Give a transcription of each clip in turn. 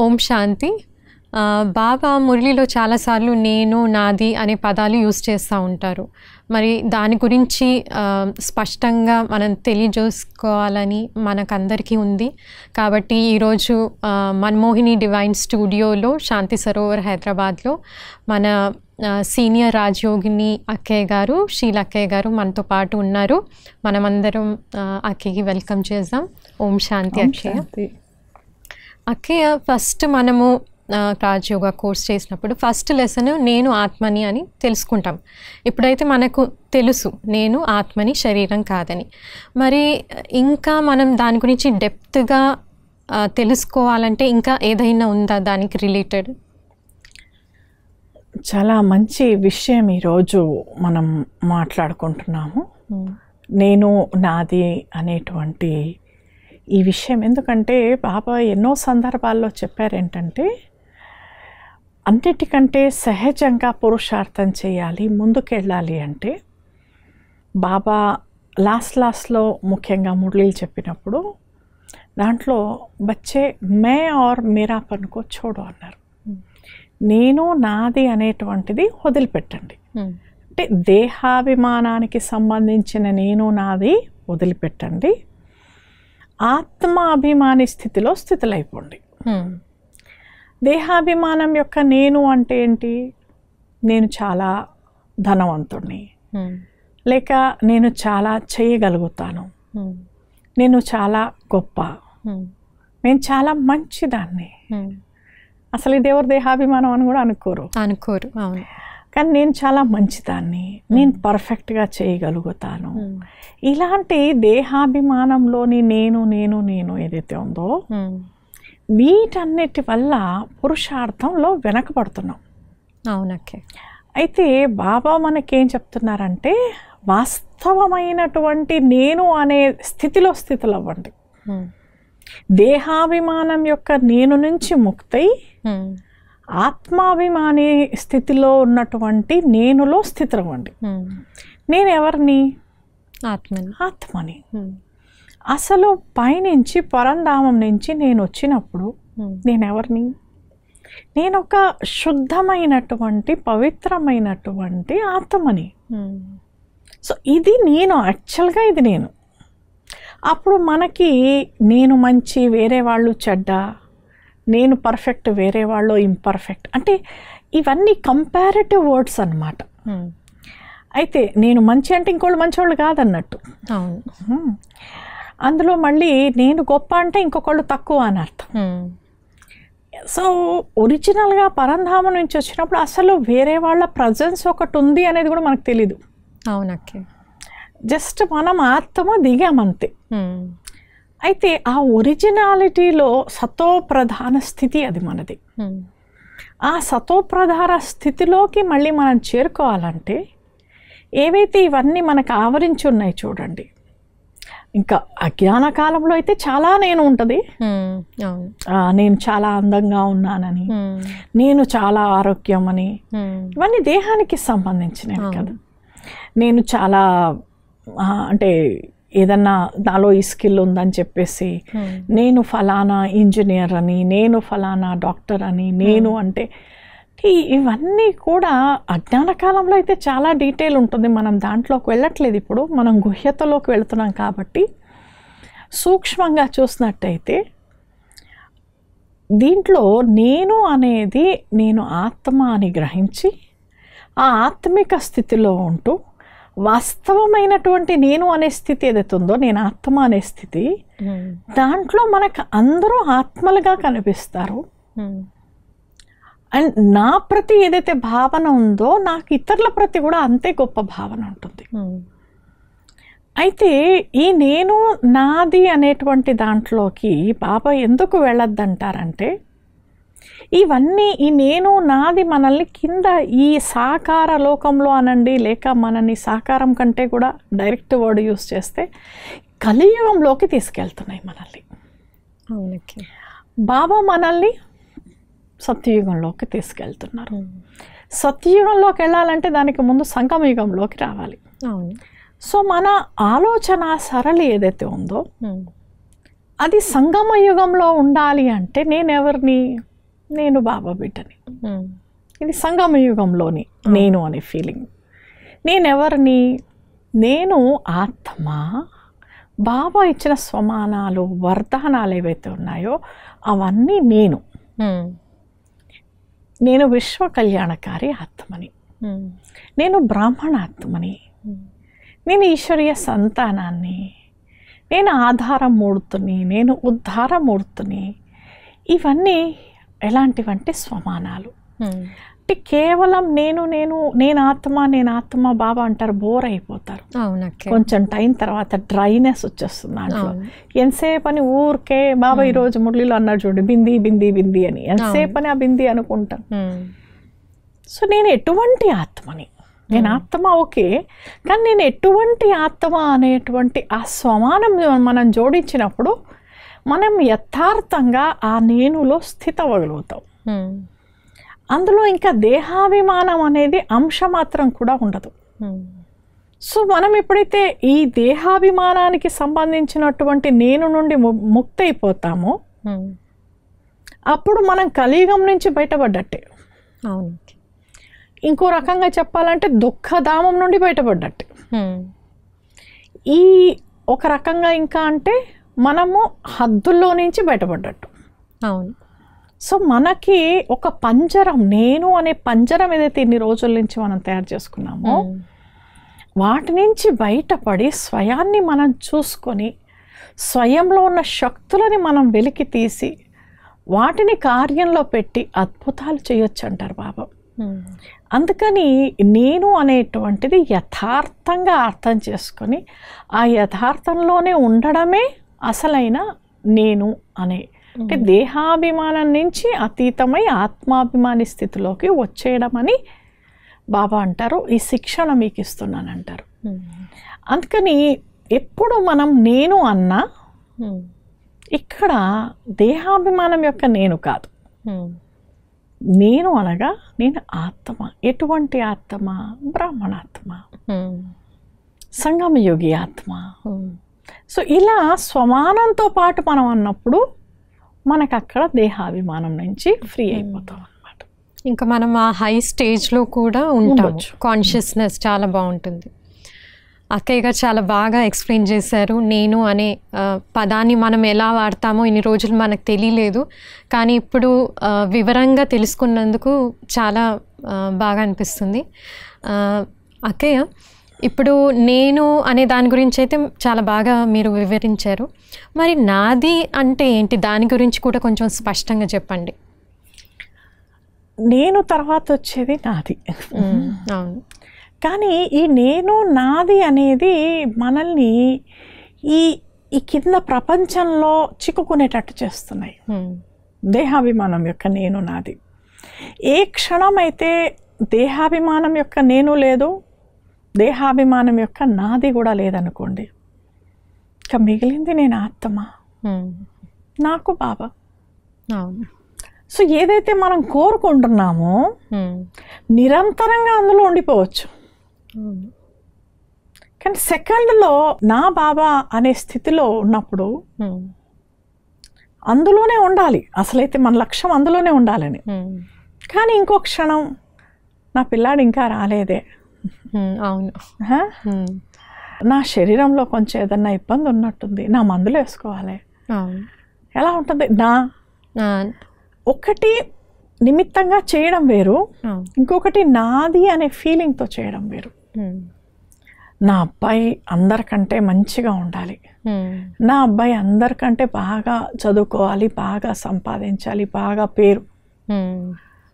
ఓం శాంతి. బాబా మురళిలో చాలాసార్లు నేను నాది అనే పదాలు యూస్ చేస్తూ ఉంటారు. మరి దాని గురించి స్పష్టంగా మనం తెలియజేసుకోవాలని మనకందరికీ ఉంది. కాబట్టి ఈరోజు మన్మోహిని డివైన్ స్టూడియోలో శాంతి సరోవర్ హైదరాబాద్లో మన సీనియర్ రాజయోగిని అక్కయ్య గారు షీల అక్కయ్య గారు మనతో పాటు ఉన్నారు. మనమందరం అక్కయ్యకి వెల్కమ్ చేద్దాం. ఓం శాంతి అక్కయ్య అక్కయ్య ఫస్ట్ మనము రాజయోగా కోర్స్ చేసినప్పుడు ఫస్ట్ లెసన్ నేను ఆత్మని అని తెలుసుకుంటాం. ఇప్పుడైతే మనకు తెలుసు నేను ఆత్మని శరీరం కాదని. మరి ఇంకా మనం దాని గురించి డెప్త్గా తెలుసుకోవాలంటే ఇంకా ఏదైనా ఉందా దానికి రిలేటెడ్? చాలా మంచి విషయం ఈరోజు మనం మాట్లాడుకుంటున్నాము. నేను నాది అనేటువంటి ఈ విషయం ఎందుకంటే బాబా ఎన్నో సందర్భాల్లో చెప్పారేంటంటే అన్నిటికంటే సహజంగా పురుషార్థం చేయాలి ముందుకెళ్ళాలి అంటే బాబా లాస్ట్ లాస్ట్లో ముఖ్యంగా మురళీలు చెప్పినప్పుడు దాంట్లో బచ్చే మే ఆర్ మీరా పనుకో చూడు అన్నారు. నేను నాది అనేటువంటిది వదిలిపెట్టండి. అంటే దేహాభిమానానికి సంబంధించిన నేను నాది వదిలిపెట్టండి. ఆత్మాభిమాని స్థితిలో స్థితులైపోండి. దేహాభిమానం యొక్క నేను అంటే ఏంటి? నేను చాలా ధనవంతుణ్ణి. లేక నేను చాలా చేయగలుగుతాను. నేను చాలా గొప్ప. నేను చాలా మంచిదాన్ని. అసలు ఇది ఎవరు దేహాభిమానం అని కూడా అనుకోరు. అనుకోరు. అవును. కానీ నేను చాలా మంచిదాన్ని. నేను పర్ఫెక్ట్గా చేయగలుగుతాను. ఇలాంటి దేహాభిమానంలోని నేను నేను నేను ఏదైతే ఉందో వీటన్నిటి వల్ల పురుషార్థంలో వెనకబడుతున్నాం. అవునక్కే. అయితే బాబా మనకేం చెప్తున్నారంటే వాస్తవమైనటువంటి నేను అనే స్థితిలో స్థితులు అవ్వండి దేహాభిమానం యొక్క నేను నుంచి ముక్తై ఆత్మాభిమాని స్థితిలో ఉన్నటువంటి నేనులో స్థితులు అవ్వండి నేను ఎవరిని ఆత్మని. ఆత్మని అసలు పైనుంచి పరంధామం నుంచి నేను వచ్చినప్పుడు నేను ఎవరిని నేను ఒక శుద్ధమైనటువంటి పవిత్రమైనటువంటి ఆత్మని. సో ఇది నేను యాక్చువల్గా ఇది నేను. అప్పుడు మనకి నేను మంచి వేరే వాళ్ళు చెడ్డ? నేను పర్ఫెక్ట్ వేరే వాళ్ళు ఇంపర్ఫెక్ట్ అంటే ఇవన్నీ కంపారిటివ్ వర్డ్స్ అన్నమాట. అయితే నేను మంచి అంటే ఇంకోళ్ళు మంచివాళ్ళు కాదన్నట్టు. అవును. అందులో మళ్ళీ నేను గొప్ప అంటే ఇంకొకళ్ళు తక్కువ అని అర్థం. సో ఒరిజినల్గా పరంధామం నుంచి వచ్చినప్పుడు అసలు వేరే వాళ్ళ ప్రజెన్స్ ఒకటి ఉంది అనేది కూడా మనకు తెలీదు. అవునక్కే జస్ట్ మనం ఆత్మ దిగామంతే అయితే ఆ ఒరిజినాలిటీలో సతో ప్రధాన స్థితి అది మనది. ఆ సతో ప్రధాన స్థితిలోకి మళ్ళీ మనం చేరుకోవాలంటే ఏవైతే ఇవన్నీ మనకు ఆవరించి ఉన్నాయి చూడండి. ఇంకా అజ్ఞాన కాలంలో అయితే చాలా నేను ఉంటుంది. నేను చాలా అందంగా ఉన్నానని నేను చాలా ఆరోగ్యం అని ఇవన్నీ దేహానికి సంబంధించినవి కదా. నేను చాలా అంటే ఏదన్నా నాలో ఈ స్కిల్ ఉందని చెప్పేసి నేను ఫలానా ఇంజనీర్ అని నేను ఫలానా డాక్టర్ అని నేను అంటే ఈ- ఇవన్నీ కూడా అజ్ఞాన కాలంలో అయితే చాలా డీటెయిల్ ఉంటుంది. మనం దాంట్లోకి వెళ్ళట్లేదు ఇప్పుడు. మనం గుహ్యతలోకి వెళ్తున్నాం కాబట్టి సూక్ష్మంగా చూసినట్టయితే దీంట్లో నేను అనేది నేను ఆత్మ అని గ్రహించి ఆ ఆత్మిక స్థితిలో ఉంటూ వాస్తవమైనటువంటి నేను అనే స్థితి ఏదైతే ఉందో నేను ఆత్మ అనే స్థితి దాంట్లో మనకు అందరూ ఆత్మలుగా కనిపిస్తారు. అండ్ నా ప్రతి ఏదైతే భావన ఉందో నాకు ఇతరుల ప్రతి కూడా అంతే గొప్ప భావన ఉంటుంది. అయితే ఈ నేను నాది అనేటువంటి దాంట్లోకి బాబా ఎందుకు వెళ్ళొద్దంటారంటే ఇవన్నీ ఈ నేను నాది మనల్ని కింద ఈ సాకార లోకంలో అనండి లేక మనని సాకారం కంటే కూడా డైరెక్ట్ వర్డ్ యూస్ చేస్తే కలియుగంలోకి తీసుకెళ్తున్నాయి మనల్ని. అవునక్కే. బాబా మనల్ని సత్యయుగంలోకి తీసుకెళ్తున్నారు. సత్యయుగంలోకి వెళ్ళాలంటే దానికి ముందు సంగమయుగంలోకి రావాలి. అవును. సో మన ఆలోచన సరళి ఏదైతే ఉందో అది సంగమ యుగంలో ఉండాలి అంటే నేను ఎవరిని? నేను బాబా బిడ్డని. ఇది సంగమ యుగంలోని నేను అనే ఫీలింగ్ నేనెవరిని? నేను ఆత్మ. బాబా ఇచ్చిన స్వమానాలు వరదానాలు ఏవైతే ఉన్నాయో అవన్నీ నేను. నేను విశ్వ కళ్యాణకారి ఆత్మని. నేను నేను బ్రాహ్మణాత్మని నేను ఈశ్వరీయ సంతానాన్ని. నేను ఆధారమూర్తుని నేను ఉద్ధారమూర్తుని ఇవన్నీ ఎలాంటివంటే స్వమానాలు. అంటే కేవలం నేను నేను నేను ఆత్మ నేను ఆత్మ బాబా అంటారు బోర్ అయిపోతారు. కొంచెం టైం తర్వాత డ్రైనెస్ వచ్చేస్తుంది దాంట్లో. ఎంతసేపు అని ఊరికే బాబా ఈరోజు మురళిలో అన్నాడు చూడండి బింది బింది బింది అని. ఎంతసేపు అని ఆ బింది అనుకుంటాం ఉమ్, సో నేను ఎటువంటి ఆత్మని? నేను ఆత్మ ఓకే కానీ నేను ఎటువంటి ఆత్మ అనేటువంటి ఆ స్వమానం మనం జోడించినప్పుడు మనం యథార్థంగా ఆ నేనులో స్థితవగలుగుతాం అందులో ఇంకా దేహాభిమానం అనేది అంశమాత్రం కూడా ఉండదు. సో మనం ఎప్పుడైతే ఈ దేహాభిమానానికి సంబంధించినటువంటి నేను నుండి ము- ముక్తి అయిపోతామో అప్పుడు మనం కలియుగం నుంచి బయటపడ్డట్టే. అవును. ఇంకో రకంగా చెప్పాలంటే దుఃఖధామం నుండి బయటపడ్డట్టే. ఈ ఒక రకంగా ఇంకా అంటే మనము హద్దుల్లో నుంచి బయటపడ్డట్టు. అవును. సో మనకి ఒక పంజరం నేను అనే పంజరం ఏదైతే ఇన్ని రోజుల నుంచి మనం తయారు చేసుకున్నామో వాటి నుంచి బయటపడి స్వయాన్ని మనం చూసుకొని స్వయంలో ఉన్న శక్తులని మనం వెలికి తీసి వాటిని కార్యంలో పెట్టి అద్భుతాలు చేయొచ్చు అంటారు బాబా. అందుకని నేను అనేటువంటిది యథార్థంగా అర్థం చేసుకొని ఆ యథార్థంలోనే ఉండడమే అసలైన నేను అనే. అంటే దేహాభిమానం నుంచి అతీతమై ఆత్మాభిమాని స్థితిలోకి వచ్చేయడం అని బాబా అంటారు. ఈ శిక్షణ మీకు ఇస్తున్నాను అంటారు అందుకని ఎప్పుడు మనం నేను అన్నా ఇక్కడ దేహాభిమానం యొక్క నేను కాదు. నేను అనగా నేను ఆత్మ. ఎటువంటి ఆత్మ? బ్రాహ్మణాత్మ. సంగమయోగి ఆత్మ. సో ఇలా స్వమానంతో పాటు మనం అన్నప్పుడు మనకు అక్కడ దేహాభిమానం నుంచి ఫ్రీ అయిపోతాం అనమాట ఇంకా మనం ఆ హై స్టేజ్లో కూడా ఉంటాం ఉండొచ్చు. కాన్షియస్నెస్ చాలా బాగుంటుంది. అక్కయ్య గారు చాలా బాగా ఎక్స్ప్లెయిన్ చేశారు. నేను అనే పదాన్ని మనం ఎలా వాడతామో ఇన్ని రోజులు మనకు తెలియలేదు. కానీ ఇప్పుడు వివరంగా తెలుసుకున్నందుకు చాలా బాగా అనిపిస్తుంది. అక్కయ్య ఇప్పుడు నేను అనే దాని గురించి అయితే చాలా బాగా మీరు వివరించారు. మరి నాది అంటే ఏంటి? దాని గురించి కూడా కొంచెం స్పష్టంగా చెప్పండి. నేను తర్వాత వచ్చేది నాది. అవును. కానీ ఈ నేను నాది అనేది మనల్ని ఈ ఈ కింద ప్రపంచంలో చిక్కుకునేటట్టు చేస్తున్నాయి. దేహాభిమానం యొక్క నేను నాది. ఏ క్షణమైతే దేహాభిమానం యొక్క నేను లేదు దేహాభిమానం యొక్క నాది కూడా లేదనుకోండి. ఇక మిగిలింది నేను ఆత్మ. నాకు బాబా. సో ఏదైతే మనం కోరుకుంటున్నామో నిరంతరంగా అందులో ఉండిపోవచ్చు. కానీ సెకండ్లో నా బాబా అనే స్థితిలో ఉన్నప్పుడు అందులోనే ఉండాలి. అసలైతే మన లక్ష్యం అందులోనే ఉండాలని. కానీ ఇంకో క్షణం నా పిల్లాడు ఇంకా రాలేదే. అవును. నా శరీరంలో కొంచెం ఏదన్నా ఇబ్బంది ఉన్నట్టుంది నా మందులు వేసుకోవాలి. ఎలా ఉంటుంది? నా ఒకటి నిమిత్తంగా చేయడం వేరు ఇంకొకటి నాది అనే ఫీలింగ్తో చేయడం వేరు. నా అబ్బాయి అందరికంటే మంచిగా ఉండాలి. నా అబ్బాయి అందరికంటే బాగా చదువుకోవాలి బాగా సంపాదించాలి బాగా పేరు.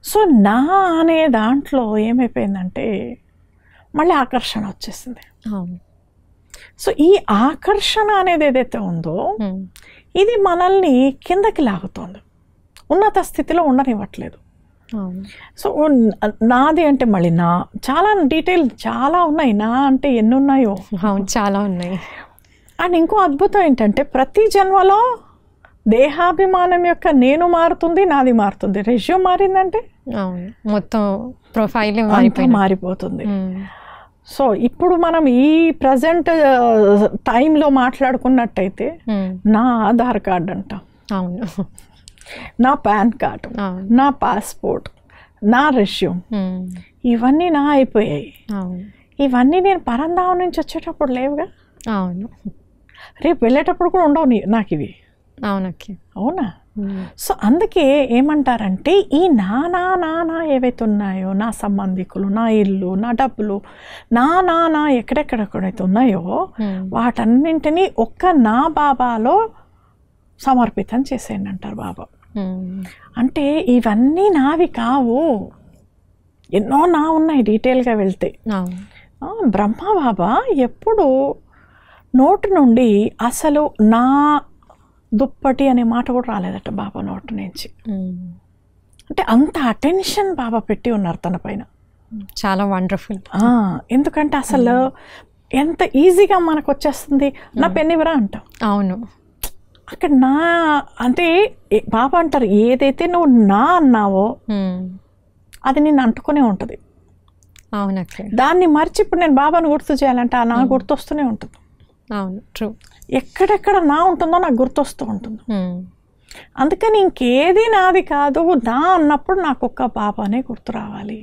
సో నా అనే దాంట్లో ఏమైపోయిందంటే మళ్ళీ ఆకర్షణ వచ్చేసింది. సో ఈ ఆకర్షణ అనేది ఏదైతే ఉందో ఇది మనల్ని కిందకి లాగుతోంది. ఉన్నత స్థితిలో ఉండనివ్వట్లేదు. సో నాది అంటే మళ్ళీ నా చాలా డీటెయిల్ చాలా ఉన్నాయి. నా అంటే ఎన్ని ఉన్నాయో చాలా ఉన్నాయి. అండ్ ఇంకో అద్భుతం ఏంటంటే ప్రతి జన్మలో దేహాభిమానం యొక్క నేను మారుతుంది నాది మారుతుంది. రెజ్యూమ్ మారిందంటే? మొత్తం ప్రొఫైల్ మారిపోతుంది. సో ఇప్పుడు మనం ఈ ప్రజెంట్ టైంలో మాట్లాడుకున్నట్టయితే నా ఆధార్ కార్డ్ అంటాం. అవును. నా పాన్ కార్డు నా పాస్పోర్ట్ నా రెష్యూమ్ ఇవన్నీ నా అయిపోయాయి. ఇవన్నీ నేను పరంధావం నుంచి వచ్చేటప్పుడు లేవుగా? అవును. రేపు వెళ్ళేటప్పుడు కూడా ఉండవు నీ- నాకు ఇవి అవునక్కి. అవునా? సో అందుకే ఏమంటారంటే ఈ నా నా నా నా ఏవైతే ఉన్నాయో నా సంబంధికులు నా ఇల్లు నా డబ్బులు నా నా నా ఎక్కడెక్కడెక్కడైతే ఉన్నాయో ఉమ్, వాటన్నింటినీ ఒక్క నా బాబాలో సమర్పితం చేసేయండి అంటారు బాబా. ఉమ్, అంటే ఇవన్నీ నావి కావు. ఎన్నో నా ఉన్నాయి డీటెయిల్గా వెళ్తే. బ్రహ్మ బాబా ఎప్పుడు నోటి నుండి అసలు నా దుప్పటి అనే మాట కూడా రాలేదట బాబా నోటి నుంచి. అంటే అంత అటెన్షన్ బాబా పెట్టి ఉన్నారు తన పైన. చాలా వండర్ఫుల్. ఎందుకంటే అసలు ఎంత ఈజీగా మనకు వచ్చేస్తుంది నా పెన్నివరా అంటాం. అవును. అక్కడ నా అంటే బాబా అంటారు ఏదైతే నువ్వు నా అన్నావో అది నిన్ను అంటుకునే ఉంటుంది. అవునక్కి. దాన్ని మర్చి ఇప్పుడు నేను బాబాను గుర్తు చేయాలంటే ఆ నా గుర్తొస్తూనే ఉంటుంది. అవును ట్రూ ఎక్కడెక్కడ నా ఉంటుందో నాకు గుర్తొస్తూ ఉంటుంది. ఉమ్, అందుకని ఇంకేది నాది కాదు నా అన్నప్పుడు నాకు ఒక్క బాబానే గుర్తు రావాలి.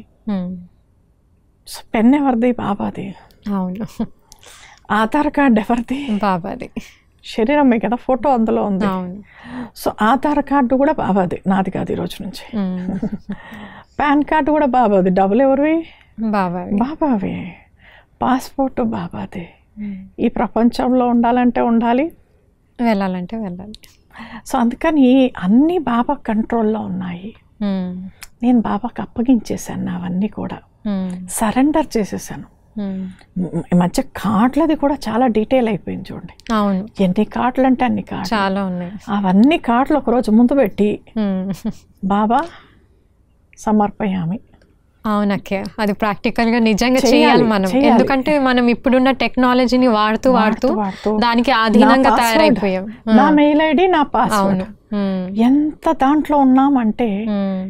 సో పెన్ ఎవరిది? బాబాది. అవును. ఆధార్ కార్డ్ ఎవరిది? బాబాది. శరీరమే కదా ఫోటో అందులో ఉంది. అవును. సో ఆధార్ కార్డు కూడా బాబాది నాది కాదు ఈ రోజు నుంచి. ఉమ్, పాన్ కార్డు కూడా బాబాది. డబ్బులు ఎవరివి? బాబావి. బాబావే. పాస్పోర్ట్ బాబాదే. ఈ ప్రపంచంలో ఉండాలంటే ఉండాలి. వెళ్ళాలంటే వెళ్ళాలి. సో అందుకని అన్నీ బాబా కంట్రోల్లో ఉన్నాయి. నేను బాబాకి అప్పగించేశాను అవన్నీ కూడా. సరెండర్ చేసేసాను ఈ మధ్య కార్డులది కూడా చాలా డీటెయిల్ అయిపోయింది చూడండి. అవును. ఎన్ని కార్డులు అంటే అన్ని కార్డులు. చాలా ఉన్నాయి. అవన్నీ కార్డులు ఒకరోజు ముందు పెట్టి బాబా సమర్పయామి. అవునక్కే. అది ప్రాక్టికల్గా నిజంగా చేయాలి, మనం. ఎందుకంటే మనం ఇప్పుడున్న టెక్నాలజీని వాడుతూ వాడుతూ దానికి ఆధీనంగా తయారైపోయాం. నా మెయిల్ ఐడి నా పాస్వర్డ్ ఎంత దాంట్లో ఉన్నామంటే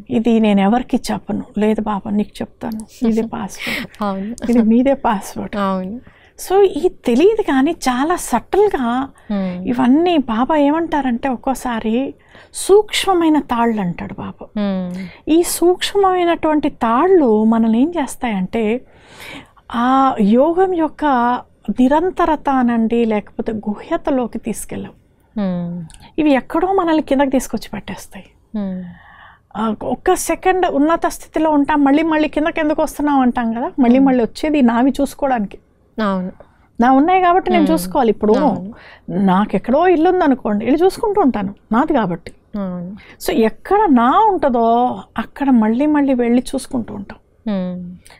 ఇది నేను ఎవరికి చెప్పను. లేదు బాబా నీకు చెప్తాను. ఇది పాస్వర్డ్ అవును. ఇది మీదే పాస్వర్డ్ అవును. సో ఇది తెలియదు కానీ చాలా సటిల్గా ఇవన్నీ బాబా ఏమంటారంటే ఒక్కోసారి సూక్ష్మమైన తాళ్ళు అంటాడు బాబా ఈ సూక్ష్మమైనటువంటి తాళ్ళు మనల్ని ఏం చేస్తాయంటే ఆ యోగం యొక్క నిరంతరత అనండి లేకపోతే గుహ్యతలోకి తీసుకెళ్ళవు. ఇవి ఎక్కడో మనల్ని కిందకి తీసుకొచ్చి పెట్టేస్తాయి. ఒక్క సెకండ్ ఉన్నత స్థితిలో ఉంటాం మళ్ళీ మళ్ళీ కిందకి ఎందుకు వస్తున్నాం అంటాం కదా? మళ్ళీ మళ్ళీ వచ్చేది నావి చూసుకోవడానికి. అవును. నా ఉన్నాయి కాబట్టి నేను చూసుకోవాలి. ఇప్పుడు నాకు ఎక్కడో ఇల్లు ఉందనుకోండి ఇల్లు చూసుకుంటూ ఉంటాను. నాది కాబట్టి. సో ఎక్కడ నా ఉంటుందో అక్కడ మళ్ళీ మళ్ళీ వెళ్ళి చూసుకుంటూ ఉంటాం.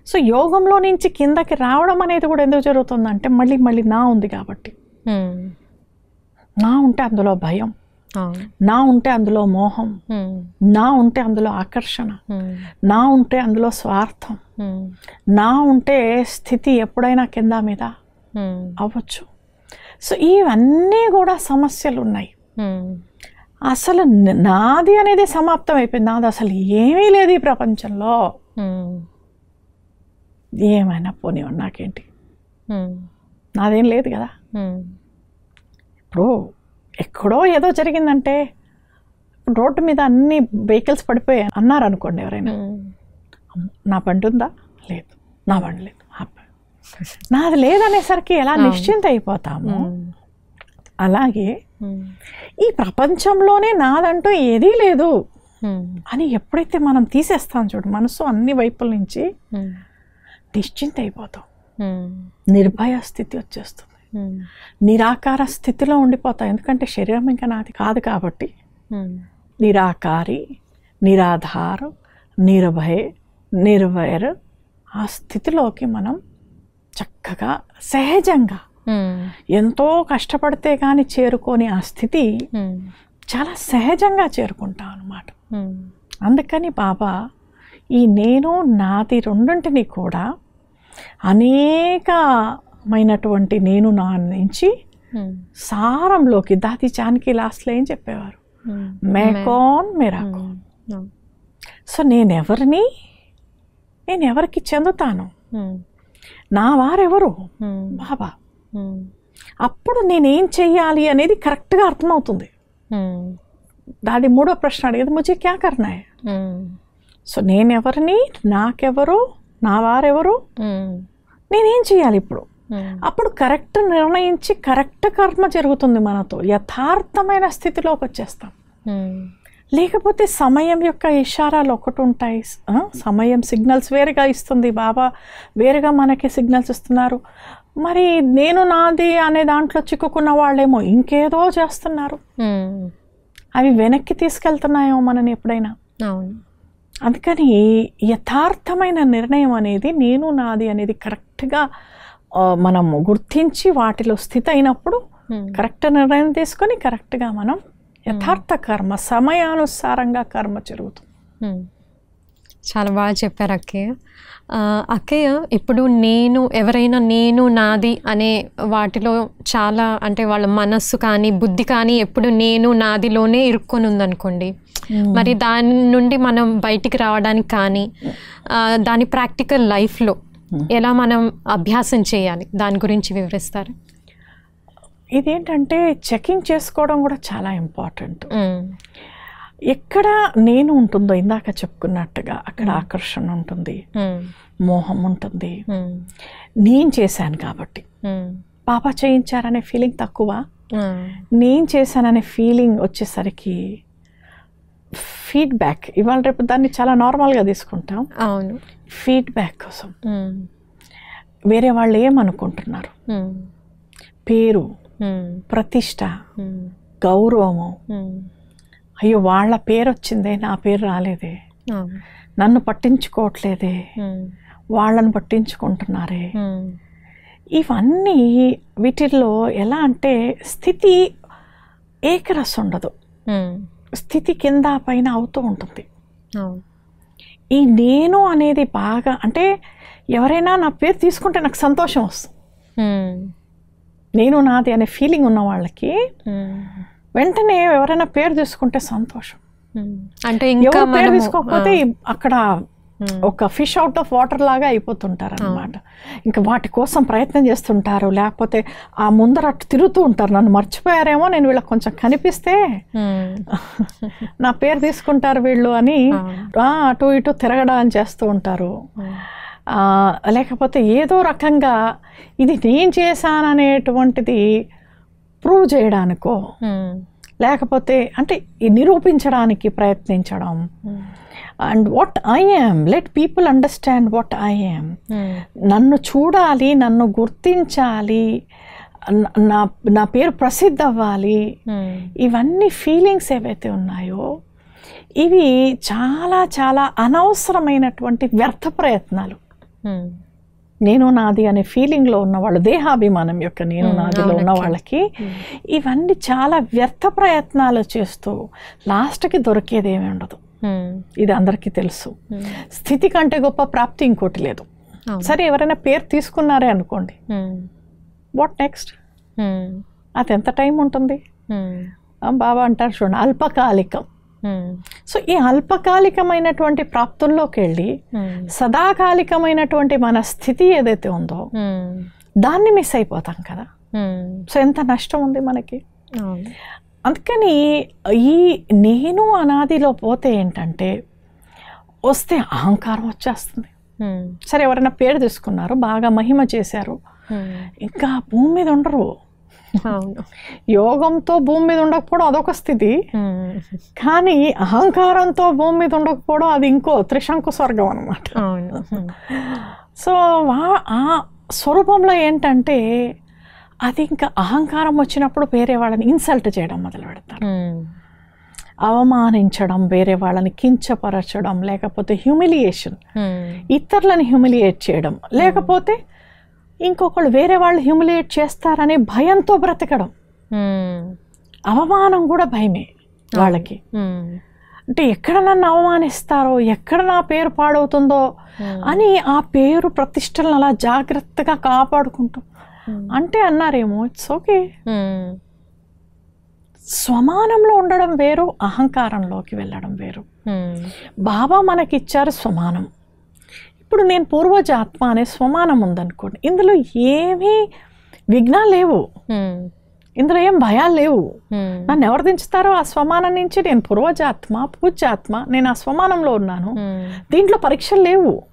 సో యోగంలో నుంచి కిందకి రావడం అనేది కూడా ఎందుకు జరుగుతుందంటే మళ్ళీ మళ్ళీ నా ఉంది కాబట్టి. నా ఉంటే అందులో భయం. నా ఉంటే అందులో మోహం. నా ఉంటే అందులో ఆకర్షణ. నా ఉంటే అందులో స్వార్థం. నా ఉంటే స్థితి ఎప్పుడైనా కింద మీద అవ్వచ్చు. సో ఇవన్నీ కూడా సమస్యలు ఉన్నాయి అసలు నాది అనేది సమాప్తం అయిపోయింది. నాది అసలు ఏమీ లేదు ఈ ప్రపంచంలో. ఏమైనా పోనివ్వండి నాకేంటి? నాదేం లేదు కదా. ఇప్పుడు ఎక్కడో ఏదో జరిగిందంటే రోడ్డు మీద అన్ని వెహికల్స్ పడిపోయాయి అన్నారు అనుకోండి ఎవరైనా నా బండి ఉందా లేదు. నా బండి లేదు. నాది లేదనేసరికి ఎలా నిశ్చింత అయిపోతాము? అలాగే ఈ ప్రపంచంలోనే నాదంటూ ఏదీ లేదు. అని ఎప్పుడైతే మనం తీసేస్తాం చూడు మనసు అన్ని వైపుల నుంచి నిశ్చింత అయిపోతాం. నిర్భయ స్థితి వచ్చేస్తుంది. నిరాకార స్థితిలో ఉండిపోతాం. ఎందుకంటే శరీరం ఇంకా నాది కాదు కాబట్టి. నిరాకారి నిరాధారు నిర్భయ నిర్వైర్. ఆ స్థితిలోకి మనం చక్కగా సహజంగా ఎంతో కష్టపడితే కానీ చేరుకోని ఆ స్థితి చాలా సహజంగా చేరుకుంటాం అన్నమాట. ఉమ్, అందుకని బాబా ఈ నేను నాది రెండింటిని కూడా అనేకమైనటువంటి నేను నా నుంచి సారంలోకి దాతి చానికి లాస్ట్లో ఏం చెప్పేవారు? మేకోన్ మెరాకో ఉమ్, ఉమ్, సో నేనెవరిని? నేను ఎవరికి చెందుతాను? నా వారెవరు? బాబా. అప్పుడు నేనేం చెయ్యాలి అనేది కరెక్ట్గా అర్థమవుతుంది. అది మూడో ప్రశ్న అడిగేది ముझे క్యా కర్నా హై? ఉమ్, సో నేనెవరిని? నాకెవరు? నా వారెవరు? నేనేం చేయాలి ఇప్పుడు? అప్పుడు కరెక్ట్ నిర్ణయించి కరెక్ట్ కర్మ జరుగుతుంది మనతో. యథార్థమైన స్థితిలోకి వచ్చేస్తాం. లేకపోతే సమయం యొక్క ఇషారాలు ఒకటి ఉంటాయి. సమయం సిగ్నల్స్ వేరుగా ఇస్తుంది. బాబా వేరుగా మనకి సిగ్నల్స్ ఇస్తున్నారు. మరి నేను నాది అనే దాంట్లో చిక్కుకున్న వాళ్ళేమో ఇంకేదో చేస్తున్నారు. అవి వెనక్కి తీసుకెళ్తున్నాయేమో మనని ఎప్పుడైనా. అవును. అందుకని యథార్థమైన నిర్ణయం అనేది నేను నాది అనేది కరెక్ట్గా ఆ, మనం గుర్తించి వాటిలో స్థితి అయినప్పుడు కరెక్ట్ నిర్ణయం తీసుకొని కరెక్ట్గా మనం యథార్థ కర్మ సమయానుసారంగా కర్మ జరుగుతుంది. ఉమ్. చాలా బాగా చెప్పారు అక్కయ్య. అక్కయ్య ఇప్పుడు నేను ఎవరైనా నేను నాది అనే వాటిలో చాలా అంటే వాళ్ళ మనస్సు కానీ బుద్ధి కానీ ఎప్పుడు నేను నాదిలోనే ఇరుక్కొని ఉందనుకోండి. మరి దాని నుండి మనం బయటికి రావడానికి కానీ దాని ప్రాక్టికల్ లైఫ్లో ఎలా మనం అభ్యాసం చేయాలి? దాని గురించి వివరిస్తారు? ఇదేంటంటే చెకింగ్ చేసుకోవడం కూడా చాలా ఇంపార్టెంట్. ఎక్కడ నేను ఉంటుందో ఇందాక చెప్పుకున్నట్టుగా అక్కడ ఆకర్షణ ఉంటుంది మోహం ఉంటుంది. నేను చేశాను కాబట్టి. పాప చేయించారనే ఫీలింగ్ తక్కువ. నేను చేశాననే ఫీలింగ్ వచ్చేసరికి ఫీడ్బ్యాక్. ఇవాళ రేపు దాన్ని చాలా నార్మల్గా తీసుకుంటాం. అవును. ఫీడ్బ్యాక్ కోసం. వేరే వాళ్ళు ఏమనుకుంటున్నారు? పేరు ప్రతిష్ట గౌరవము. అయ్యో వాళ్ళ పేరు వచ్చిందే నా పేరు రాలేదే. నన్ను పట్టించుకోవట్లేదే. వాళ్ళని పట్టించుకుంటున్నారే. ఇవన్నీ వీటిల్లో ఎలా అంటే స్థితి ఏకరస్ ఉండదు. స్థితి కింద పైన అవుతూ ఉంటుంది. ఈ నేను అనేది బాగా అంటే ఎవరైనా నా పేరు తీసుకుంటే నాకు సంతోషం వస్తుంది. నేను నాది అనే ఫీలింగ్ ఉన్న వాళ్ళకి వెంటనే ఎవరైనా పేరు తీసుకుంటే సంతోషం. అంటే ఇంకా పేరు తీసుకోకపోతే అక్కడ ఒక ఫిష్ అవుట్ ఆఫ్ వాటర్ లాగా అయిపోతుంటారు అనమాట ఇంకా వాటి కోసం ప్రయత్నం చేస్తుంటారు. లేకపోతే ఆ ముందర అటు తిరుగుతూ ఉంటారు. నన్ను మర్చిపోయారేమో నేను వీళ్ళకి కొంచెం కనిపిస్తే నా పేరు తీసుకుంటారు వీళ్ళు అని అటు ఇటు తిరగడం చేస్తూ ఉంటారు. లేకపోతే ఏదో రకంగా ఇది నేను చేశాననేటువంటిది ప్రూవ్ చేయడానికో లేకపోతే అంటే నిరూపించడానికి ప్రయత్నించడం. And what I am let people understand what I am. Um, నన్ను చూడాలి నన్ను గుర్తించాలి న- నా పేరు ప్రసిద్ధి అవ్వాలి ఇవన్నీ ఫీలింగ్స్ ఏవైతే ఉన్నాయో ఇవి చాలా చాలా అనవసరమైనటువంటి వ్యర్థ ప్రయత్నాలు. నేను నాది అనే ఫీలింగ్లో ఉన్న వాళ్ళు దేహాభిమానం యొక్క నేను మ్మ్, నాదిలో ఉన్న. వాళ్ళకి ఇవన్నీ చాలా వ్యర్థ ప్రయత్నాలు చేస్తూ లాస్ట్కి దొరికేది ఏమీ ఉండదు. ఇది అందరికీ తెలుసు. స్థితి కంటే గొప్ప ప్రాప్తి ఇంకోటి లేదు. సరే ఎవరైనా పేరు తీసుకున్నారే అనుకోండి. వాట్ నెక్స్ట్ అది ఎంత టైం ఉంటుంది? బాబా అంటారు చూడండి అల్పకాలికం. సో ఈ అల్పకాలికమైనటువంటి ప్రాప్తుల్లోకి వెళ్ళి ఉమ్, సదాకాలికమైనటువంటి మన స్థితి ఏదైతే ఉందో ఉమ్, దాన్ని మిస్ అయిపోతాం కదా. సో ఎంత నష్టం ఉంది మనకి. అందుకని ఈ నేను అనాదిలో పోతే ఏంటంటే వస్తే అహంకారం వచ్చేస్తుంది. సరే ఎవరైనా పేరు తీసుకున్నారు బాగా మహిమ చేశారు. ఇంకా భూమి మీద ఉండరు. అవును. యోగంతో భూమి మీద ఉండకపోవడం అదొక స్థితి. కానీ అహంకారంతో భూమి మీద ఉండకపోవడం అది ఇంకో త్రిశంకు స్వర్గం అనమాట అవును. సో వా ఆ స్వరూపంలో ఏంటంటే అది ఇంకా అహంకారం వచ్చినప్పుడు వేరే వాళ్ళని ఇన్సల్ట్ చేయడం మొదలు పెడతారు. అవమానించడం వేరే వాళ్ళని కించపరచడం లేకపోతే హ్యూమిలియేషన్ ఇతరులను హ్యూమిలియేట్ చేయడం లేకపోతే ఇంకొకళ్ళు వేరే వాళ్ళు హ్యూమిలియేట్ చేస్తారనే భయంతో బ్రతకడం. అవమానం కూడా భయమే వాళ్ళకి. అంటే ఎక్కడ నన్ను అవమానిస్తారో ఎక్కడ నా పేరు పాడవుతుందో అని ఆ పేరు ప్రతిష్టలను అలా జాగ్రత్తగా కాపాడుకుంటూ. అంటే అన్నారేమో ఇట్స్ ఓకే స్వమానంలో ఉండడం వేరు అహంకారంలోకి వెళ్ళడం వేరు. బాబా మనకిచ్చారు స్వమానం. ఇప్పుడు నేను పూర్వజాత్మ అనే స్వమానం ఉందనుకోండి. ఇందులో ఏమీ విఘ్నాలు లేవు. ఇందులో ఏం భయాలు లేవు. నన్ను ఎవరు దించుతారో ఆ స్వమానం నుంచి నేను పూర్వజాత్మ పూజ్యాత్మ నేను ఆ స్వమానంలో ఉన్నాను. దీంట్లో పరీక్షలు లేవు.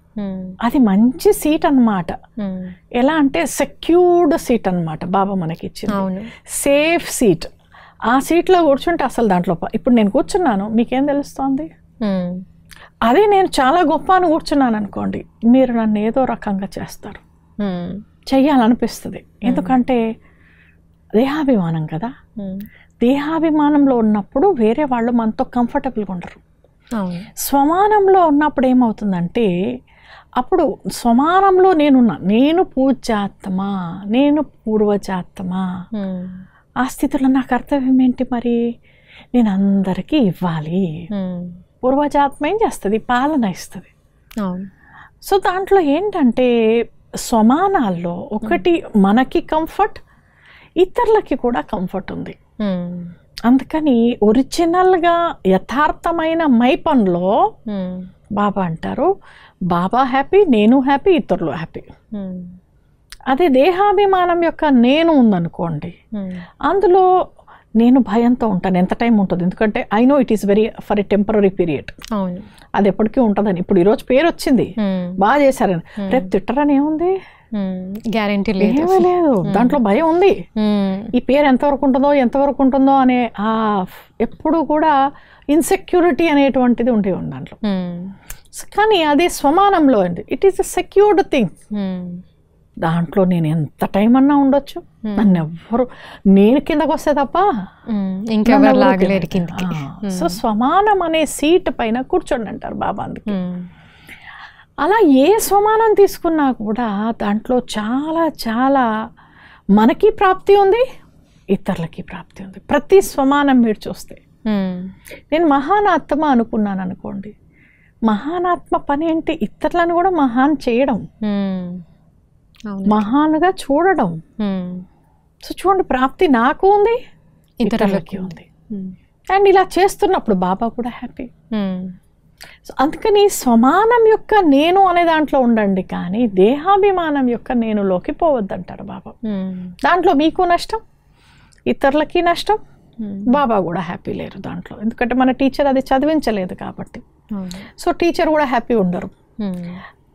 అది మంచి సీట్ అన్నమాట. ఉమ్. ఎలా అంటే సెక్యూర్డ్ సీట్ అన్నమాట బాబా మనకి ఇచ్చింది సేఫ్ సీట్. ఆ సీట్లో కూర్చుంటే అసలు దాంట్లో ఇప్పుడు నేను కూర్చున్నాను. మీకేం తెలుస్తోంది? అదే నేను చాలా గొప్ప అని కూర్చున్నాను అనుకోండి మీరు నన్ను ఏదో రకంగా చేస్తారు. చెయ్యాలనిపిస్తుంది. ఎందుకంటే దేహాభిమానం కదా. దేహాభిమానంలో ఉన్నప్పుడు వేరే వాళ్ళు మనతో కంఫర్టబుల్గా ఉండరు. స్వమానంలో ఉన్నప్పుడు ఏమవుతుందంటే అప్పుడు స్వమానంలో నేనున్నా నేను పూజ్యాత్మ నేను పూర్వజాత్మ. ఉమ్, ఆ స్థితిలో నా కర్తవ్యం ఏంటి మరి? నేను అందరికీ ఇవ్వాలి. పూర్వజాత్మ ఏం చేస్తుంది? పాలన ఇస్తుంది. సో దాంట్లో ఏంటంటే స్వమానాల్లో ఒకటి మనకి కంఫర్ట్ ఇతరులకి కూడా కంఫర్ట్ ఉంది. అందుకని ఒరిజినల్గా యథార్థమైన మై పనిలో బాబా అంటారు బాబా హ్యాపీ నేను హ్యాపీ ఇతరులు హ్యాపీ. అదే దేహాభిమానం యొక్క నేను ఉందనుకోండి అందులో నేను భయంతో ఉంటాను. ఎంత టైం ఉంటుంది? ఎందుకంటే I know it is very for a temporary period అవును. అది ఎప్పటికీ ఉంటుందని. ఇప్పుడు ఈరోజు పేరు వచ్చింది. ఉమ్, బాగా చేశారని. రేపు తిట్టరని ఏముంది? గ్యారెంటీ లేదు. ఏమీ లేదు. దాంట్లో భయం ఉంది. ఈ పేరు ఎంతవరకు ఉంటుందో ఎంతవరకు ఉంటుందో అనే ఆ ఎప్పుడు కూడా ఇన్సెక్యూరిటీ అనేటువంటిది ఉండే దాంట్లో. కానీ అదే స్వమానంలో అండి. It is a secured thing దాంట్లో నేను ఎంత టైం అన్నా ఉండొచ్చు. నన్ను ఎవ్వరు నేను కిందకు వస్తే తప్ప ఇంకెవరు లాగలేరు కిందకి. కిందికి. ఆ, సో స్వమానం అనే సీట్ పైన కూర్చోండి అంటారు బాబా అందుకే. అలా ఏ స్వమానం తీసుకున్నా కూడా దాంట్లో చాలా చాలా మనకి ప్రాప్తి ఉంది ఇతరులకి ప్రాప్తి ఉంది. ప్రతి స్వమానం మీరు చూస్తే. నేను మహానాత్మ అనుకున్నాను అనుకోండి. మహానాత్మ పని ఏంటి? ఇతరులను కూడా మహాన్ చేయడం. మహాన్గా చూడడం. సో చూడండి ప్రాప్తి నాకు ఉంది ఇతరులకి ఉంది. అండ్ ఇలా చేస్తున్నప్పుడు బాబా కూడా హ్యాపీ. సో అందుకని స్వమానం యొక్క నేను అనే దాంట్లో ఉండండి కానీ దేహాభిమానం యొక్క నేనులోకి పోవద్దంటారు బాబా. దాంట్లో మీకు నష్టం ఇతరులకి నష్టం బాబా కూడా హ్యాపీ లేరు దాంట్లో. ఎందుకంటే మన టీచర్ అది చదివించలేదు కాబట్టి. సో టీచర్ కూడా హ్యాపీ ఉండరు.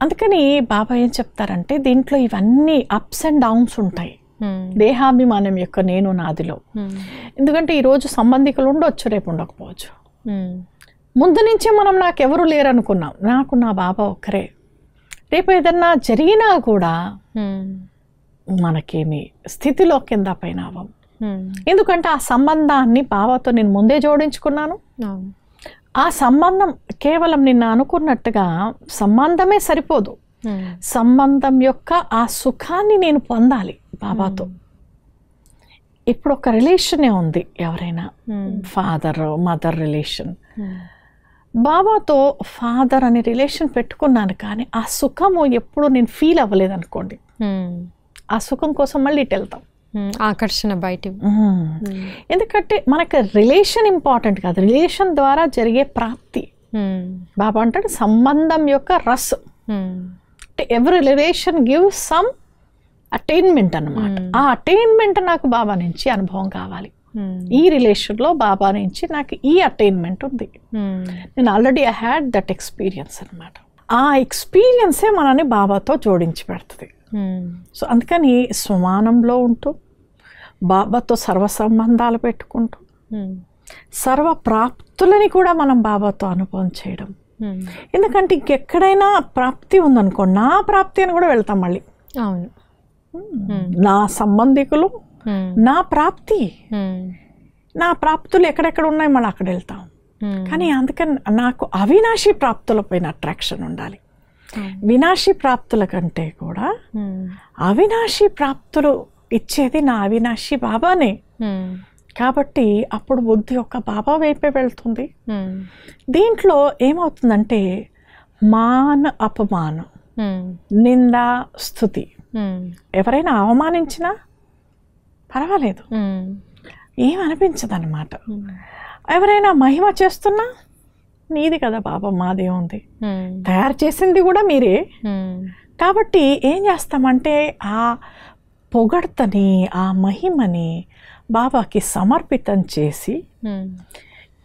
అందుకని బాబా ఏం చెప్తారంటే దీంట్లో ఇవన్నీ అప్స్ అండ్ డౌన్స్ ఉంటాయి. ఉమ్, దేహాభిమానం యొక్క నేను నాదిలో. ఉమ్, ఎందుకంటే ఈరోజు సంబంధికులు ఉండొచ్చు రేపు ఉండకపోవచ్చు. ఉమ్, ముందు నుంచే మనం నాకెవరు లేరు అనుకున్నాం నాకు నా బాబా ఒక్కరే. రేపు ఏదన్నా జరిగినా కూడా మనకేమి స్థితిలో కింద పైన అవ్వం. ఎందుకంటే ఆ సంబంధాన్ని బాబాతో నేను ముందే జోడించుకున్నాను. ఆ సంబంధం కేవలం నిన్న అనుకున్నట్టుగా సంబంధమే సరిపోదు. ఉమ్, సంబంధం యొక్క ఆ సుఖాన్ని నేను పొందాలి బాబాతో. ఇప్పుడు ఒక రిలేషనే ఉంది ఎవరైనా. ఫాదర్ మదర్ రిలేషన్ బాబాతో ఫాదర్ అనే రిలేషన్ పెట్టుకున్నాను కానీ ఆ సుఖము ఎప్పుడు నేను ఫీల్ అవ్వలేదు అనుకోండి ఉమ్, ఆ సుఖం కోసం మళ్ళీ ఇటు వెళ్తాం. ఆకర్షణ బయట ఎందుకంటే మనకు రిలేషన్ ఇంపార్టెంట్ కాదు. రిలేషన్ ద్వారా జరిగే ప్రాప్తి. బాబా అంటాడు సంబంధం యొక్క రస్. అంటే ఎవరి రిలేషన్ గివ్ సమ్ అటైన్మెంట్ అన్నమాట. ఆ అటైన్మెంట్ నాకు బాబా నుంచి అనుభవం కావాలి. ఈ రిలేషన్లో బాబా నుంచి నాకు ఈ అటైన్మెంట్ ఉంది. నేను already I had that experience అనమాట ఆ ఎక్స్పీరియన్సే మనని బాబాతో జోడించి పెడుతుంది. సో అందుకని స్వమానంలో ఉంటూ బాబాతో సర్వ సంబంధాలు పెట్టుకుంటూ సర్వ ప్రాప్తులని కూడా మనం బాబాతో అనుభవం చేయడం. ఎందుకంటే ఇంకెక్కడైనా ప్రాప్తి ఉందనుకో నా ప్రాప్తి అని కూడా వెళ్తాం మళ్ళీ. అవును. నా సంబంధికులు నా ప్రాప్తి. నా ప్రాప్తులు ఎక్కడెక్కడ ఉన్నాయి మళ్ళీ అక్కడ వెళ్తాం. కానీ అందుకని నాకు అవినాశి ప్రాప్తులపైన అట్రాక్షన్ ఉండాలి. వినాశి ప్రాప్తుల కంటే కూడా అవినాశి ప్రాప్తులు ఇచ్చేది నా అవినాశి బాబానే. కాబట్టి అప్పుడు బుద్ధి యొక్క బాబా వైపే వెళ్తుంది. దీంట్లో ఏమవుతుందంటే మాన అపమానం నింద స్థుతి. ఎవరైనా అవమానించినా పర్వాలేదు. ఏమనిపించదు అనమాట ఎవరైనా మహిమ చేస్తున్నా నీది కదా బాబా మాదే ఉంది. తయారు చేసింది కూడా మీరే. కాబట్టి ఏం చేస్తామంటే ఆ పొగడ్తని ఆ మహిమని బాబాకి సమర్పితం చేసి